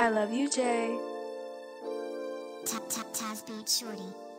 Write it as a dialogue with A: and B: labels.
A: I love you, Jay.
B: Tap tap beat shorty.